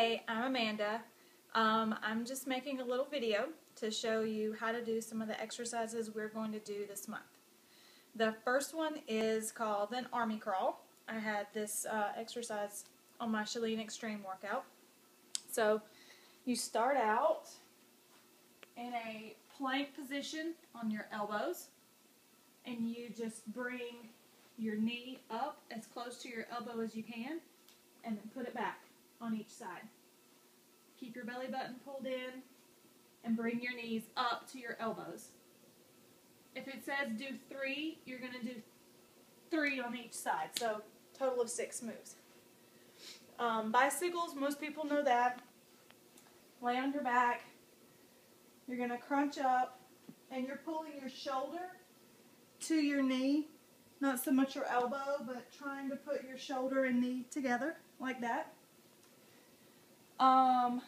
Hey, I'm Amanda. Um, I'm just making a little video to show you how to do some of the exercises we're going to do this month. The first one is called an army crawl. I had this uh, exercise on my ChaLEAN Extreme workout. So you start out in a plank position on your elbows and you just bring your knee up as close to your elbow as you can and then put it back on each side. Keep your belly button pulled in and bring your knees up to your elbows. If it says do three, you're going to do three on each side. So total of six moves. Um, bicycles, most people know that. Lay on your back. You're going to crunch up and you're pulling your shoulder to your knee. Not so much your elbow, but trying to put your shoulder and knee together like that. Um,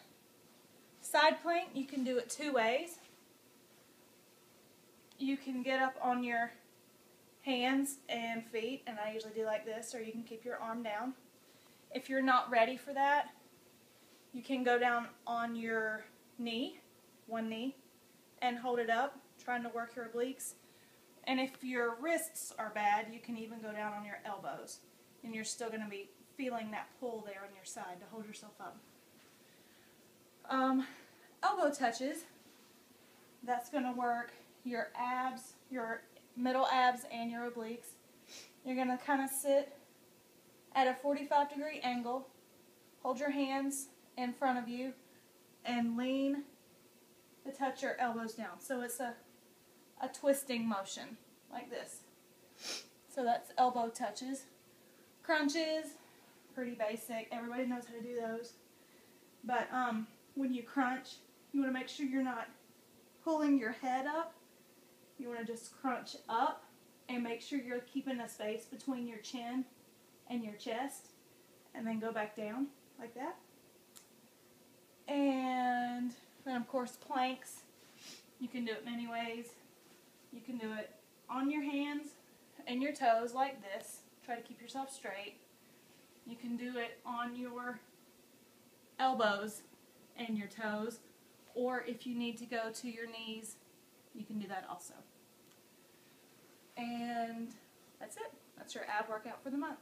side plank, you can do it two ways. You can get up on your hands and feet, and I usually do like this, or you can keep your arm down. If you're not ready for that, you can go down on your knee, one knee, and hold it up, trying to work your obliques. And if your wrists are bad, you can even go down on your elbows, and you're still going to be feeling that pull there on your side to hold yourself up. Um, elbow touches, that's going to work your abs, your middle abs, and your obliques. You're going to kind of sit at a 45 degree angle, hold your hands in front of you, and lean to touch your elbows down. So it's a, a twisting motion, like this. So that's elbow touches. Crunches, pretty basic. Everybody knows how to do those. But um, when you crunch, you want to make sure you're not pulling your head up. You want to just crunch up and make sure you're keeping a space between your chin and your chest. And then go back down like that. And then, of course, planks. You can do it many ways. You can do it on your hands and your toes like this. Try to keep yourself straight. You can do it on your elbows and your toes, or if you need to go to your knees, you can do that also. And that's it. That's your ab workout for the month.